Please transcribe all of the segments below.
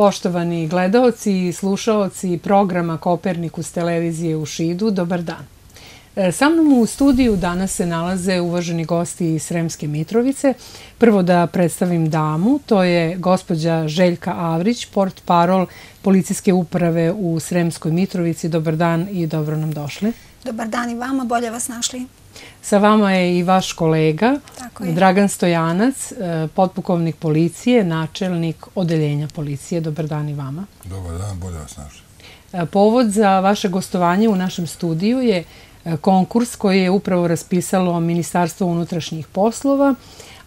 Poštovani gledaoci i slušaoci programa Kopernikus televizije u Šidu, dobar dan. E, sa mnom u studiju danas se nalaze uvaženi gosti iz Sremske Mitrovice. Prvo da predstavim damu, to je gospođa Željka Avrić, port parol policijske uprave u Sremskoj Mitrovici. Dobar dan i dobro nam došli. Dobar dan i vama, bolje vas našli. Sa vama je i vaš kolega, Dragan Stojanac, e, potpukovnik policije, načelnik odeljenja policije. Dobar dan i vama. Dobar dan, bolje vas našli. E, povod za vaše gostovanje u našem studiju je e, konkurs koji je upravo raspisalo Ministarstvo unutrašnjih poslova,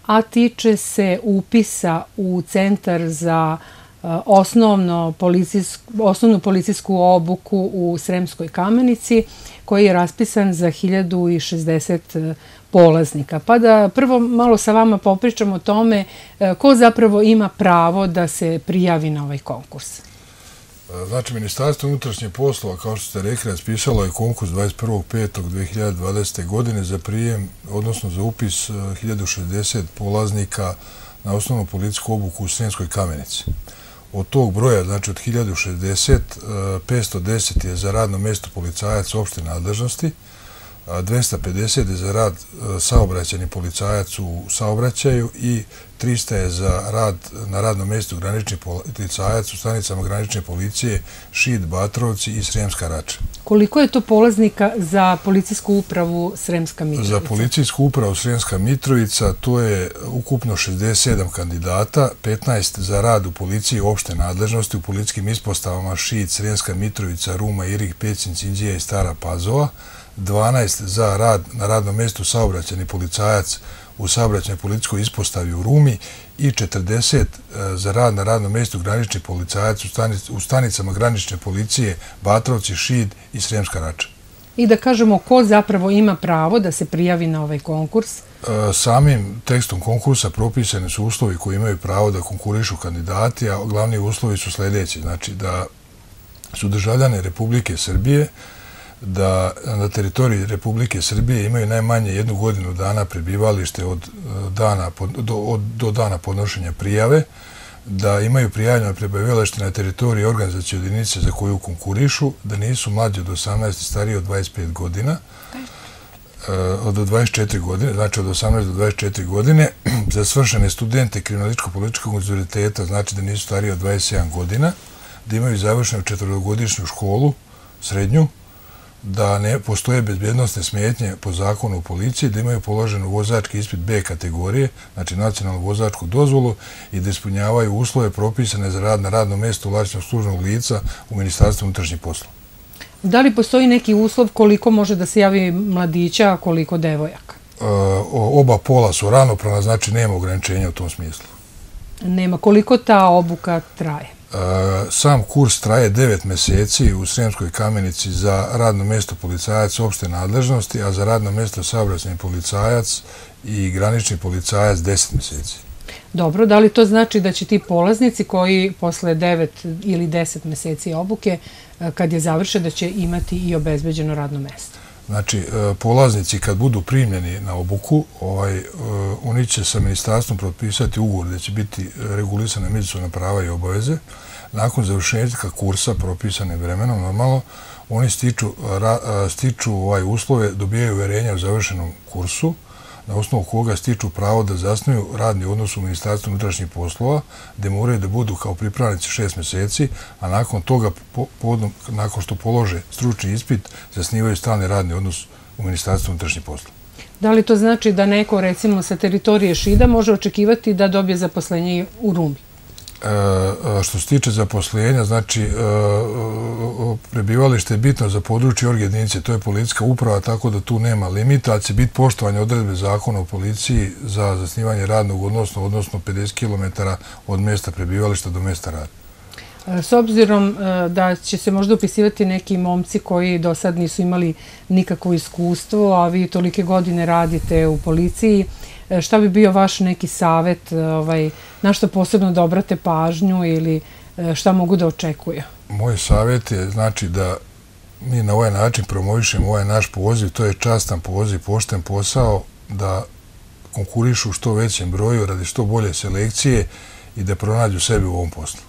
a tiče se upisa u Centar za osnovnu policijsku obuku u Sremskoj kamenici, koji je raspisan za 1060 e, polaznika. Pa da prvo malo sa vama popričam o tome e, ko zapravo ima pravo da se prijavi na ovaj konkurs. E, znači, Ministarstvo unutrašnje poslova, kao što ste rekli, raspisalo je konkurs 21.5.2020. godine za prijem, odnosno za upis e, 1060 polaznika na osnovnu policijsku obuku u Srenskoj kamenici od tog broja, znači od 1060, 510 je za radno mjesto policajac opšte nadležnosti, 250 je za rad e, saobraćeni policajac u saobraćaju i 300 je za rad na radnom mjestu granični policajac u stanicama granične policije Šid, Batrovci i Sremska Rača. Koliko je to polaznika za policijsku upravu Sremska Mitrovica? Za policijsku upravu Sremska Mitrovica to je ukupno 67 kandidata, 15 za rad u policiji opšte nadležnosti u policijskim ispostavama Šid, Sremska Mitrovica, Ruma, Irik, Pecin, Cinđija i Stara Pazova, 12 za rad na radnom mjestu saobraćeni policajac u saobraćenoj policijskoj ispostavi u Rumi i 40 e, za rad na radnom mjestu granični policajac u stanicama granične policije Batrovci, Šid i Sremska Rača. I da kažemo ko zapravo ima pravo da se prijavi na ovaj konkurs? E, samim tekstom konkursa propisane su uslovi koji imaju pravo da konkurišu kandidati, a glavni uslovi su sljedeći. Znači da su državljane Republike Srbije, da na teritoriji Republike Srbije imaju najmanje jednu godinu dana prebivalište od eh, dana, do, do dana podnošenja prijave, da imaju prijavljeno prebivalište na teritoriji organizacije jedinice za koju konkurišu, da nisu mlađi od 18 i stariji od 25 godina, eh, od 24 godine, znači od 18 do 24 godine, za svršene studente kriminaličko-političkog univerziteta, znači da nisu stariji od 27 godina, da imaju završenu četvrlogodišnju školu, srednju, da ne postoje bezbjednostne smetnje po zakonu u policiji, da imaju položenu vozački ispit B kategorije, znači nacionalnu vozačku dozvolu i da ispunjavaju uslove propisane za rad na radnom mjestu vlačnog služnog lica u Ministarstvu unutrašnjih posla. Da li postoji neki uslov koliko može da se javi mladića, a koliko devojaka? E, oba pola su ranopravna, znači nema ograničenja u tom smislu. Nema. Koliko ta obuka traje? Sam kurs traje 9 meseci u Sremskoj kamenici za radno mjesto policajac opšte nadležnosti, a za radno mjesto saobraćeni policajac i granični policajac 10 meseci. Dobro, da li to znači da će ti polaznici koji posle 9 ili 10 meseci obuke, eh, kad je završe, da će imati i obezbeđeno radno mjesto? Znači, e, polaznici kad budu primljeni na obuku, ovaj, e, oni će sa ministarstvom propisati ugovor da će biti regulisane medicina prava i obaveze. Nakon završetka kursa propisane vremenom, normalno, oni stiču, e, stiču ovaj uslove, dobijaju uverenja u završenom kursu, na osnovu koga stiču pravo da zasnuju radni odnos u Ministarstvu unutrašnjih poslova, gde moraju da budu kao pripravnici šest meseci, a nakon toga, nakon što polože stručni ispit, zasnivaju stalni radni odnos u Ministarstvu unutrašnjih poslova. Da li to znači da neko, recimo, sa teritorije Šida može očekivati da dobije zaposlenje u Rumi? E, e, što se tiče zaposlenja, znači e, e, prebivalište je bitno za područje orge jedinice, to je policijska uprava, tako da tu nema limita, ali će biti poštovanje odredbe zakona o policiji za zasnivanje radnog odnosno, odnosno 50 km od mjesta prebivališta do mjesta rada. E, s obzirom da će se možda upisivati neki momci koji do sad nisu imali nikakvo iskustvo, a vi tolike godine radite u policiji, šta bi bio vaš neki savjet, e, ovaj, na što posebno da obrate pažnju ili e, šta mogu da očekuju? Moj savjet je znači da mi na ovaj način promovišemo ovaj naš poziv, to je častan poziv, pošten posao, da konkurišu što većem broju radi što bolje selekcije i da pronađu sebi u ovom poslu.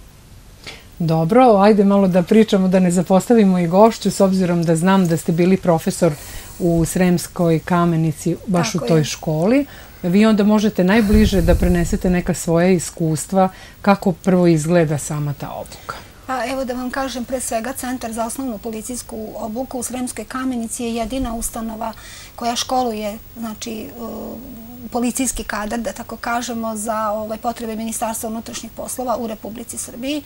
Dobro, ajde malo da pričamo, da ne zapostavimo i gošću, s obzirom da znam da ste bili profesor u Sremskoj kamenici, baš Tako u toj je. školi. Vi onda možete najbliže da prenesete neka svoja iskustva kako prvo izgleda sama ta obuka. Pa evo da vam kažem, pre svega Centar za osnovnu policijsku obuku u Sremskoj kamenici je jedina ustanova koja školuje znači, e, policijski kadar, da tako kažemo, za ovaj, potrebe Ministarstva unutrašnjih poslova u Republici Srbiji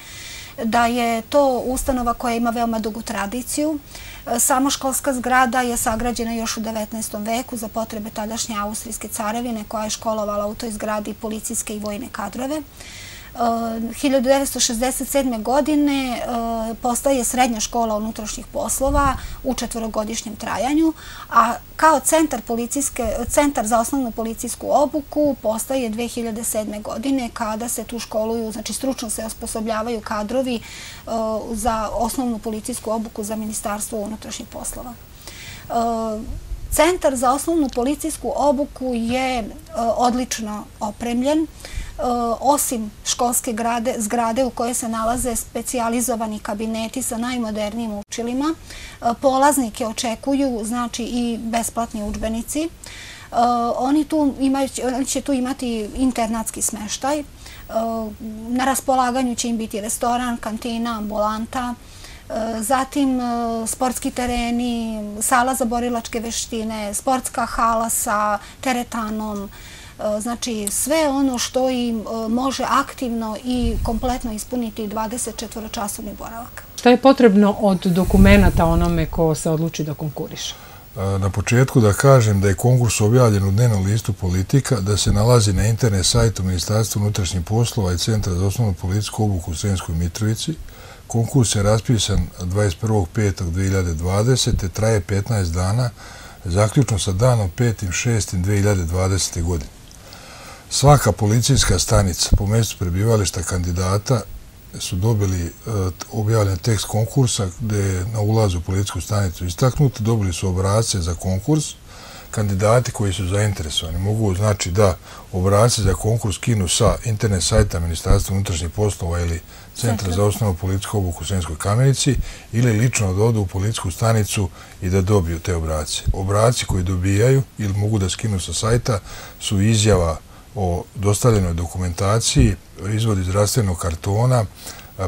da je to ustanova koja ima veoma dugu tradiciju. E, Samo školska zgrada je sagrađena još u 19. veku za potrebe tadašnje Austrijske carevine koja je školovala u toj zgradi policijske i vojne kadrove. 1967. godine e, postaje srednja škola unutrašnjih poslova u četvorogodišnjem trajanju, a kao centar, centar za osnovnu policijsku obuku postaje 2007. godine kada se tu školuju, znači stručno se osposobljavaju kadrovi e, za osnovnu policijsku obuku za Ministarstvo unutrašnjih poslova. E, centar za osnovnu policijsku obuku je odlično opremljen. Eh, osim školske zgrade u kojoj se nalaze specijalizovani kabineti sa najmodernijim učilima, eh, polaznike očekuju znači i besplatni učbenici. Eh, oni će tu imati internatski smeštaj. Eh, na raspolaganju će im biti restoran, kantina, ambulanta, zatim sportski tereni, sala za borilačke veštine, sportska hala sa teretanom, znači sve ono što im e, može aktivno i kompletno ispuniti 24-časovni boravak. Šta je potrebno od dokumenta onome ko se odluči da konkuriše? E, na početku da kažem da je konkurs objavljen u dnevnom listu politika, da se nalazi na internet sajtu Ministarstva unutrašnjih poslova i Centra za osnovnu političku obuku u Srenskoj Mitrovici. Konkurs je raspisan 21.5.2020. te traje 15 dana, zaključno sa danom 5.6.2020. godine. Svaka policijska stanica po mjestu prebivališta kandidata su dobili e, objavljen tekst konkursa gdje je na ulazu u policijsku stanicu istaknuti, dobili su obrace za konkurs. Kandidati koji su zainteresovani mogu znači da obrace za konkurs kinu sa internet sajta Ministarstva unutrašnjih poslova ili Centra za osnovnu policijsku obuku u Svenskoj kamenici ili lično da odu u policijsku stanicu i da dobiju te obrace. Obraci koji dobijaju ili mogu da skinu sa sajta su izjava o dostavljenoj dokumentaciji, iz zdravstvenog kartona,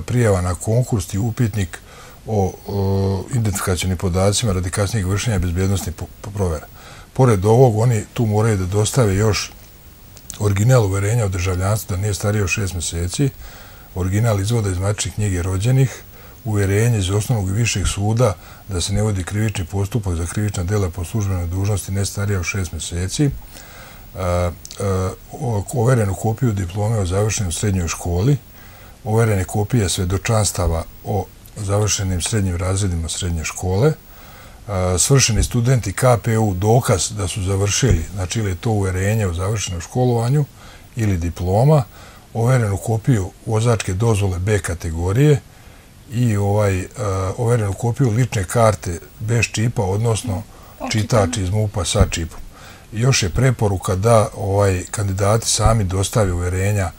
prijava na konkurs i upitnik o identifikacijnim podacima radi kasnijeg vršenja bezbjednostnih provera. Pored ovog, oni tu moraju da dostave još original uverenja o državljanstvu da nije od šest meseci, original izvoda iz matičnih knjige rođenih, uverenje iz osnovnog i višeg suda da se ne vodi krivični postupak za krivična dela po službenoj dužnosti ne starije od šest meseci, overenu kopiju diplome o završenim srednjoj školi, overene kopije svedočanstava o završenim srednjim razredima srednje škole, svršeni studenti KPU dokaz da su završili, znači ili je to uverenje o završenom školovanju ili diploma, overenu kopiju vozačke dozvole B kategorije i ovaj overenu kopiju lične karte bez čipa, odnosno čitač iz MUPA sa čipom još je preporuka da ovaj kandidati sami dostave uverenja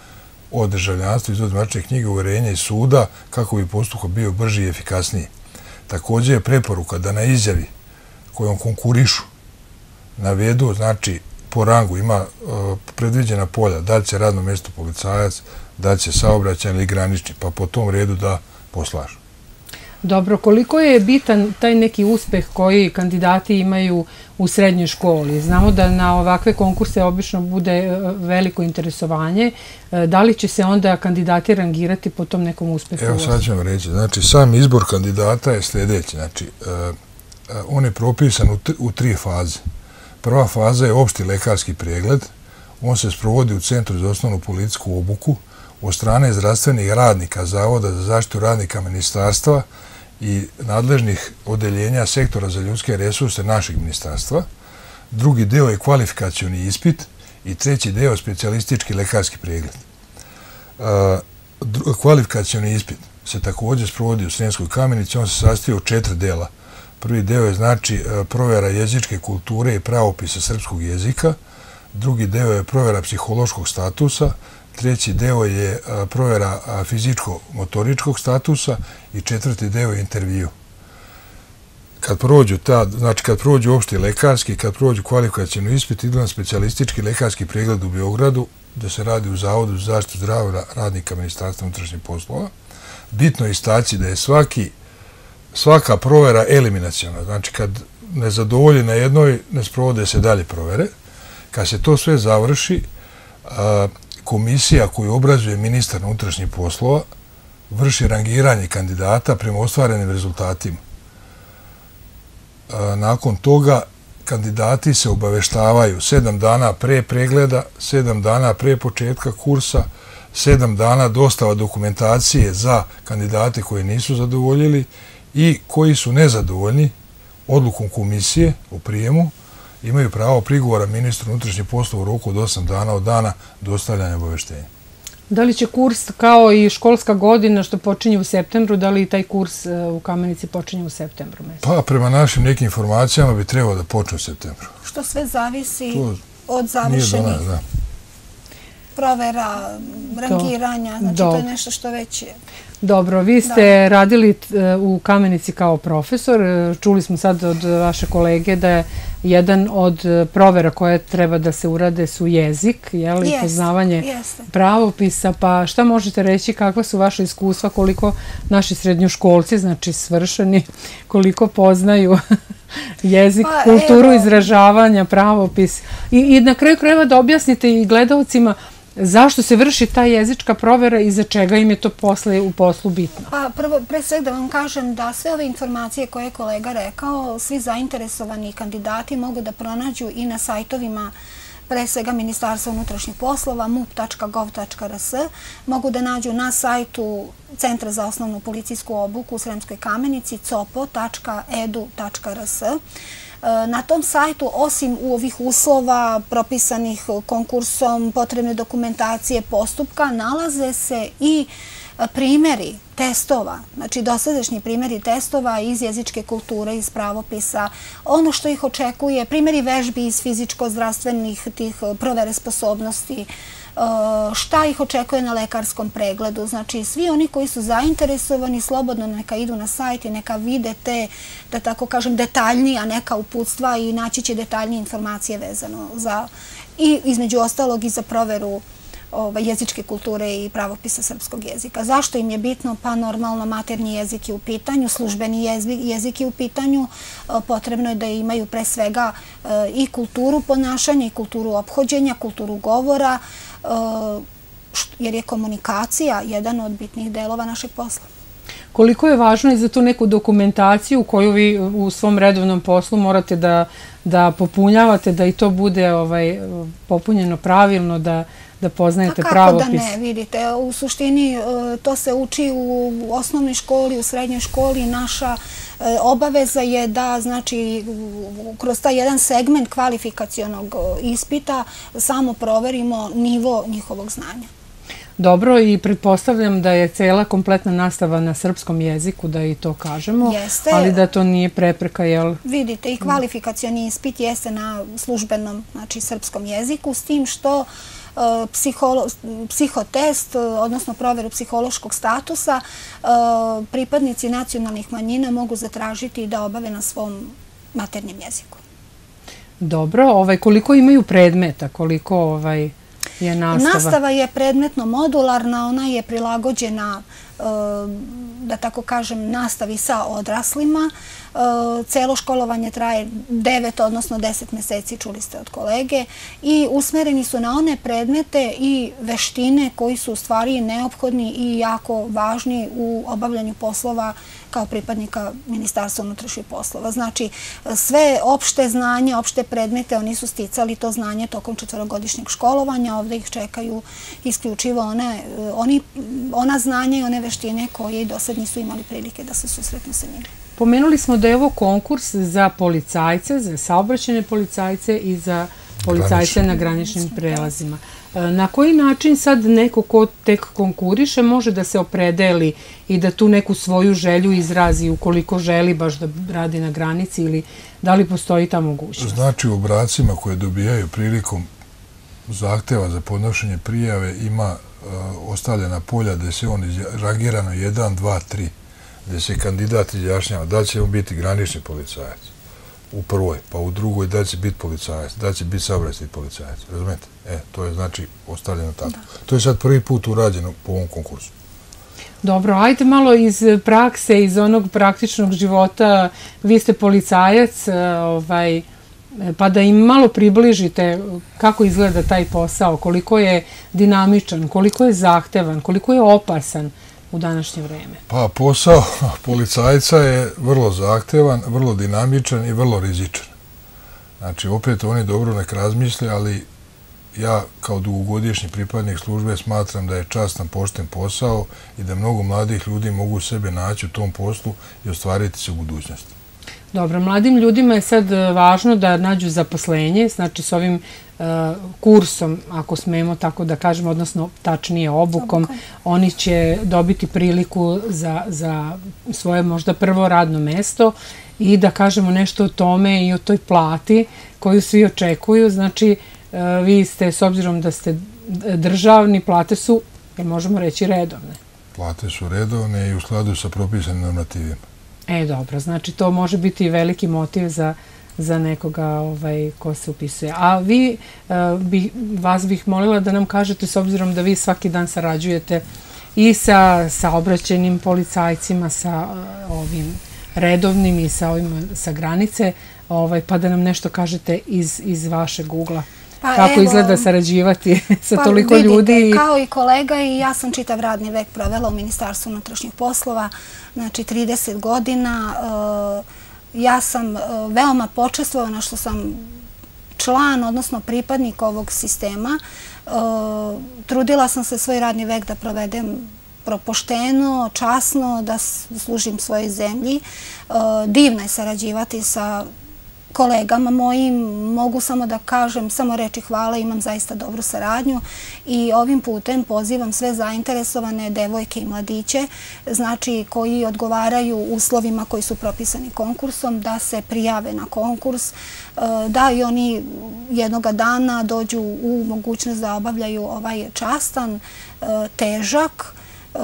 o državljanstvu iz odmačne knjige, uverenja i suda, kako bi postupak bio brži i efikasniji. Također je preporuka da na izjavi kojom konkurišu navedu, znači po rangu ima e, predviđena polja, da će radno mjesto policajac, da će saobraćan ili granični, pa po tom redu da poslažu. Dobro, koliko je bitan taj neki uspeh koji kandidati imaju u srednjoj školi? Znamo da na ovakve konkurse obično bude e, veliko interesovanje. E, da li će se onda kandidati rangirati po tom nekom uspehu? Evo sad ćemo reći. Znači, sam izbor kandidata je sljedeći. Znači, e, on je propisan u tri faze. Prva faza je opšti lekarski pregled. On se sprovodi u Centru za osnovnu političku obuku od strane zdravstvenih radnika Zavoda za zaštitu radnika ministarstva i nadležnih odeljenja sektora za ljudske resurse našeg ministarstva. Drugi deo je kvalifikacioni ispit i treći deo je specialistički lekarski pregled. E, kvalifikacioni ispit se također sprovodi u Srenskoj kamenici, on se sastoji od četiri dela. Prvi deo je znači e, provjera jezičke kulture i pravopisa srpskog jezika, drugi deo je provjera psihološkog statusa, treći deo je provjera fizičko-motoričkog statusa i četvrti deo je intervju. Kad prođu ta, znači kad prođu opšti lekarski, kad prođu kvalifikacijnu ispit, idu na specijalistički lekarski pregled u Beogradu, da se radi u Zavodu za zaštitu zdravlja radnika Ministarstva unutrašnjih poslova. Bitno je istaći da je svaki, svaka provjera eliminacijona. Znači kad ne zadovolji na jednoj, ne sprovode se dalje provere. Kad se to sve završi, komisija koju obrazuje ministar unutrašnjih poslova vrši rangiranje kandidata prema ostvarenim rezultatima. Nakon toga kandidati se obaveštavaju sedam dana pre pregleda, sedam dana pre početka kursa, sedam dana dostava dokumentacije za kandidate koje nisu zadovoljili i koji su nezadovoljni odlukom komisije o prijemu, imaju pravo prigovora ministru unutrašnjih poslova u roku od 8 dana od dana dostavljanja obaveštenja. Da li će kurs kao i školska godina što počinje u septembru, da li taj kurs e, u Kamenici počinje u septembru? Pa, prema našim nekim informacijama bi trebao da počne u septembru. Što sve zavisi od završenih provera, rangiranja, znači to je nešto što već je. Dobro, vi ste radili e, u Kamenici kao profesor. E, čuli smo sad od vaše kolege da je jedan od e, provera koje treba da se urade su jezik, jeli, poznavanje pravopisa. Pa šta možete reći, kakva su vaše iskustva, koliko naši srednjoškolci, znači svršeni, koliko poznaju jezik, pa, kulturu izražavanja, pravopis. I na kraju krajeva da objasnite i gledalcima Zašto se vrši ta jezička provera i za čega im je to posle u poslu bitno? Pa prvo, pre sveg da vam kažem da sve ove informacije koje je kolega rekao, svi zainteresovani kandidati mogu da pronađu i na sajtovima pre svega Ministarstva unutrašnjih poslova, mup.gov.rs, mogu da nađu na sajtu Centra za osnovnu policijsku obuku u Sremskoj kamenici copo.edu.rs. Na tom sajtu, osim u ovih uslova propisanih konkursom, potrebne dokumentacije postupka, nalaze se i e, primjeri testova, znači dosadašnji primjeri testova iz jezičke kulture, iz pravopisa, ono što ih očekuje, primjeri vežbi iz fizičko-zdravstvenih tih e, provere sposobnosti, E, šta ih očekuje na lekarskom pregledu. Znači, svi oni koji su zainteresovani, slobodno neka idu na sajt i neka vide te, da tako kažem, detaljnija neka uputstva i naći će detaljnije informacije vezano za, i između ostalog i za proveru ovaj, jezičke kulture i pravopisa srpskog jezika. Zašto im je bitno? Pa normalno maternji jezik je u pitanju, službeni jezik je u pitanju. E, potrebno je da imaju pre svega e, i kulturu ponašanja i kulturu obhođenja, kulturu govora, jer je komunikacija jedan od bitnih delova našeg posla. Koliko je važno i za tu neku dokumentaciju koju vi u svom redovnom poslu morate da, da popunjavate, da i to bude ovaj, popunjeno pravilno, da, da poznajete pravopis? Kako da ne, vidite. U suštini uh, to se uči u osnovnoj školi, u srednjoj školi. Naša E, obaveza je da znači kroz taj jedan segment kvalifikacijonog e, ispita samo proverimo nivo njihovog znanja. Dobro i pretpostavljam da je cela kompletna nastava na srpskom jeziku, da i to kažemo, ali da to nije prepreka, jel? Vidite, i kvalifikacijani ispit jeste na službenom znači, srpskom jeziku, s tim što psihotest, odnosno provjeru psihološkog statusa, e, pripadnici nacionalnih manjina mogu zatražiti da obave na svom maternjem jeziku. Dobro, ovaj, koliko imaju predmeta, koliko ovaj, je nastava? Nastava je predmetno modularna, ona je prilagođena, e, Um, da tako kažem, nastavi sa odraslima. Uh, celo školovanje traje 9, odnosno 10 meseci, čuli ste od kolege, i usmereni su na one predmete i veštine koji su u stvari neophodni i jako važni u obavljanju poslova kao pripadnika Ministarstva unutrašnjih poslova. Znači, sve opšte znanje, opšte predmete, oni su sticali to znanje tokom četvrogodišnjeg školovanja. Ovdje ih čekaju isključivo one, eh, oni, ona znanja i one veštine koje do sad nisu imali prilike da se susretnu sa njima. Pomenuli smo da je ovo konkurs za policajce, za saobraćene policajce i za policajce na graničnim prelazima. E, na koji način sad neko ko tek konkuriše može da se opredeli i da tu neku svoju želju izrazi ukoliko želi baš da radi na granici ili da li postoji ta mogućnost? Znači u obracima koje dobijaju prilikom zahteva za podnošenje prijave ima ostavljena polja gde se on reagira na 1, 2, 3, gde se kandidat izjašnjava da će on biti granični policajac u prvoj, pa u drugoj da će biti policajac, da će biti saobraćajni policajac. Razumete? E, to je znači ostavljeno tako. To je sad prvi put urađeno po ovom konkursu. Dobro, ajte malo iz prakse, iz onog praktičnog života. Vi ste policajac, e, ovaj, pa da im malo približite kako izgleda taj posao, koliko je dinamičan, koliko je zahtevan, koliko je opasan u današnje vreme? Pa posao policajca je vrlo zahtevan, vrlo dinamičan i vrlo rizičan. Znači, opet oni dobro nek razmisle, ali ja kao dugogodišnji pripadnik službe smatram da je častan pošten posao i da mnogo mladih ljudi mogu sebe naći u tom poslu i ostvariti se u budućnosti. Dobro, mladim ljudima je sad e, važno da nađu zaposlenje, znači s ovim e, kursom, ako smemo tako da kažemo, odnosno tačnije obukom, oni će dobiti priliku za svoje možda prvo radno mesto i da kažemo nešto o tome i o toj plati koju svi očekuju. Znači, e, vi ste, s obzirom da ste državni, plate su, možemo reći, redovne. Plate su redovne i u skladu sa propisanim normativima. E, dobro, znači to može biti veliki motiv za za nekoga ovaj, ko se upisuje. A vi, uh, bi, vas bih molila da nam kažete, s obzirom da vi svaki dan sarađujete i sa, sa obraćenim policajcima, sa uh, ovim redovnim i sa, ovim, sa granice, ovaj, pa da nam nešto kažete iz, iz vašeg ugla. Pa kako evo, izgleda sarađivati sa pa toliko vidite, ljudi? Kao i kolega i ja sam čitav radni vek provela u Ministarstvu unutrašnjih poslova, znači 30 godina. E, ja sam e, veoma počestvovana što sam član, odnosno pripadnik ovog sistema. E, trudila sam se svoj radni vek da provedem propošteno, časno, da služim svojoj zemlji. Divno je sarađivati sa kolegama mojim mogu samo da kažem samo reči hvala, imam zaista dobru saradnju i ovim putem pozivam sve zainteresovane devojke i mladiće, znači koji odgovaraju uslovima koji su propisani konkursom, da se prijave na konkurs, e, da i oni jednoga dana dođu u mogućnost da obavljaju ovaj častan, e, težak e,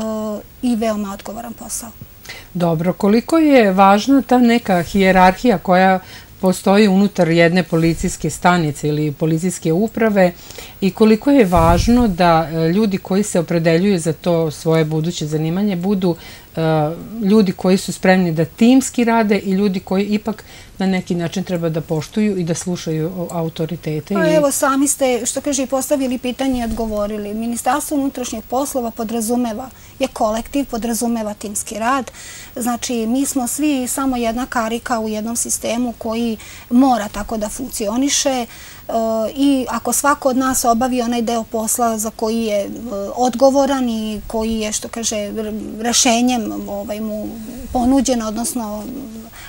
i veoma odgovoran posao. Dobro, koliko je važna ta neka hijerarhija koja postoji unutar jedne policijske stanice ili policijske uprave i koliko je važno da e, ljudi koji se opredeljuju za to svoje buduće zanimanje budu ljudi koji su spremni da timski rade i ljudi koji ipak na neki način treba da poštuju i da slušaju autoritete. Pa evo, sami ste, što kaže, postavili pitanje i odgovorili. Ministarstvo unutrašnjeg poslova podrazumeva, je kolektiv, podrazumeva timski rad. Znači, mi smo svi samo jedna karika u jednom sistemu koji mora tako da funkcioniše i ako svako od nas obavi onaj deo posla za koji je e, odgovoran i koji je, što kaže, rešenjem ovaj, mu ponuđen, odnosno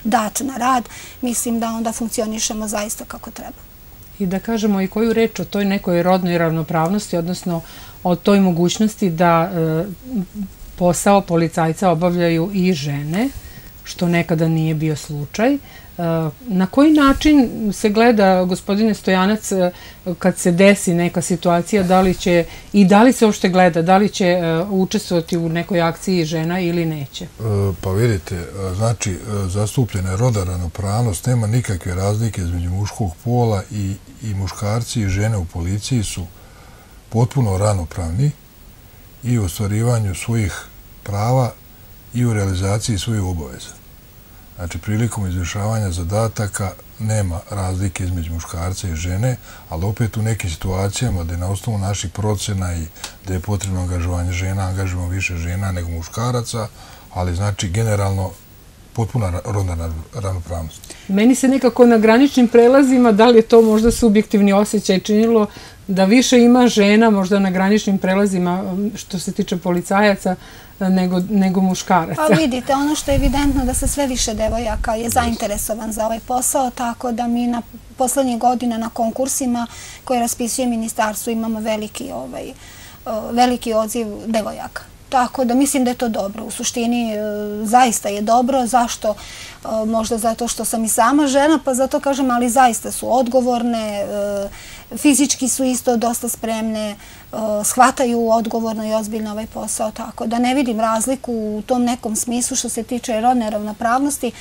dat na rad, mislim da onda funkcionišemo zaista kako treba. I da kažemo i koju reč o toj nekoj rodnoj ravnopravnosti, odnosno o toj mogućnosti da e, posao policajca obavljaju i žene, što nekada nije bio slučaj. Na koji način se gleda, gospodine Stojanac, eh, kad se desi neka situacija, da li će i da li se uopšte gleda, da li će eh, učestvovati u nekoj akciji žena ili neće? E, pa vidite, e, znači, e, zastupljena je roda ranopravnost, nema nikakve razlike između muškog pola i, i muškarci i žene u policiji su potpuno ranopravni i u ostvarivanju svojih prava i u realizaciji svojih obaveza. Znači, prilikom izvršavanja zadataka nema razlike između muškarca i žene, ali opet u nekim situacijama gdje na osnovu naših procena i gdje je potrebno angažovanje žena, angažujemo više žena nego muškaraca, ali znači generalno potpuna rodna ravnopravnost. Meni se nekako na graničnim prelazima, da li je to možda subjektivni osjećaj činilo da više ima žena možda na graničnim prelazima um, što se tiče policajaca, uh, nego, nego muškaraca. Pa vidite, ono što je evidentno da se sve više devojaka je zainteresovan za ovaj posao, tako da mi na poslednje godine na konkursima koje raspisuje ministarstvo imamo veliki, ovaj, uh, veliki odziv devojaka. Tako da mislim da je to dobro. U suštini uh, zaista je dobro. Zašto? Možda zato što sam i sama žena, pa zato kažem, ali zaista su odgovorne, fizički su isto dosta spremne, e, shvataju odgovorno i ozbiljno ovaj posao, tako da ne vidim razliku u tom nekom smislu što se tiče rodne ravnopravnosti. E,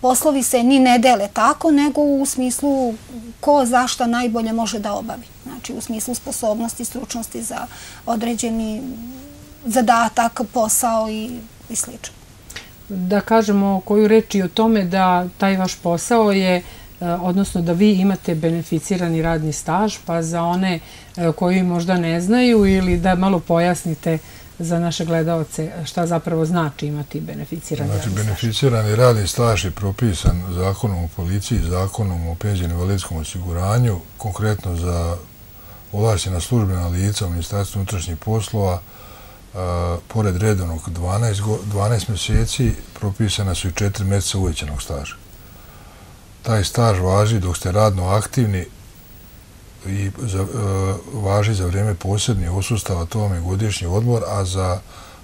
poslovi se ni ne dele tako, nego u smislu ko zašta najbolje može da obavi. Znači u smislu sposobnosti, stručnosti za određeni zadatak, posao i slično. Da kažemo koju reči o tome da taj vaš posao je odnosno da vi imate beneficirani radni staž, pa za one e, koji možda ne znaju ili da malo pojasnite za naše gledalce šta zapravo znači imati beneficirani znači, radni staž. Beneficirani radni staž je propisan zakonom o policiji, zakonom o penzijnom invalidskom osiguranju, konkretno za ovlašćena službena lica u Ministarstvu unutrašnjih poslova, pored redovnog 12, 12 mjeseci, propisana su i 4 mjeseca uvećenog staža taj staž važi dok ste radno aktivni i za, e, važi za vrijeme posebnih osustava, to vam je godišnji odmor, a za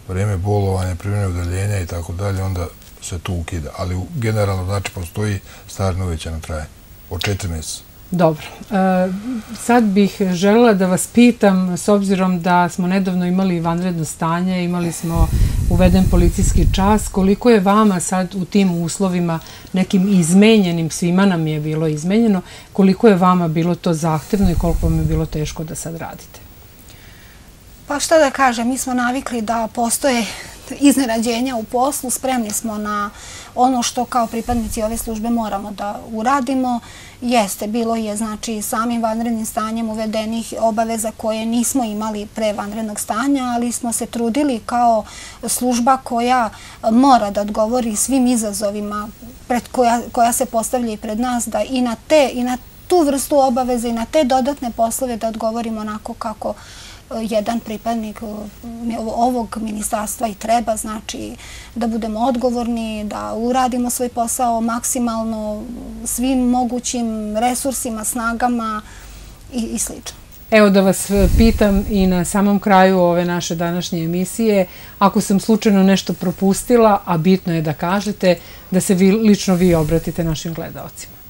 vrijeme bolovanja, primjene udaljenja i tako dalje, onda se to ukida. Ali generalno znači postoji staž na uvećano traje od četiri mjeseca. Dobro. E, sad bih želela da vas pitam, s obzirom da smo nedavno imali vanredno stanje, imali smo uveden policijski čas, koliko je vama sad u tim uslovima nekim izmenjenim, svima nam je bilo izmenjeno, koliko je vama bilo to zahtevno i koliko vam je bilo teško da sad radite? Pa što da kažem, mi smo navikli da postoje iznenađenja u poslu, spremni smo na ono što kao pripadnici ove službe moramo da uradimo. Jeste, bilo je znači samim vanrednim stanjem uvedenih obaveza koje nismo imali pre vanrednog stanja, ali smo se trudili kao služba koja mora da odgovori svim izazovima pred koja, koja se postavlja i pred nas, da i na, te, i na tu vrstu obaveze i na te dodatne poslove da odgovorimo onako kako jedan pripadnik ovog ministarstva i treba, znači da budemo odgovorni, da uradimo svoj posao maksimalno svim mogućim resursima, snagama i sl. Evo da vas e, pitam i na samom kraju ove naše današnje emisije, ako sam slučajno nešto propustila, a bitno je da kažete, da se lično vi obratite našim gledalcima.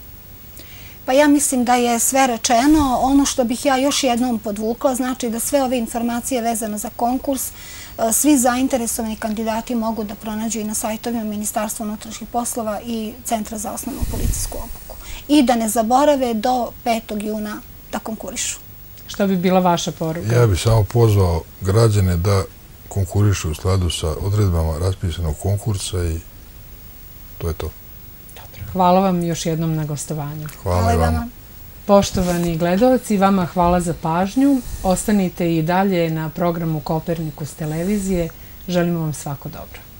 Pa ja mislim da je sve rečeno. Ono što bih ja još jednom podvukla, znači da sve ove informacije vezane za konkurs, e, svi zainteresovani kandidati mogu da pronađu i na sajtovima Ministarstva unutrašnjih poslova i Centra za osnovnu policijsku obuku. I da ne zaborave do 5. juna da konkurišu. Šta bi bila vaša poruka? Ja bih samo pozvao građane da konkurišu u skladu sa odredbama raspisanog konkursa i to je to. Hvala vam još jednom na gostovanju. Hvala i vama. Poštovani gledalci, vama hvala za pažnju. Ostanite i dalje na programu Kopernikus televizije. Želimo vam svako dobro.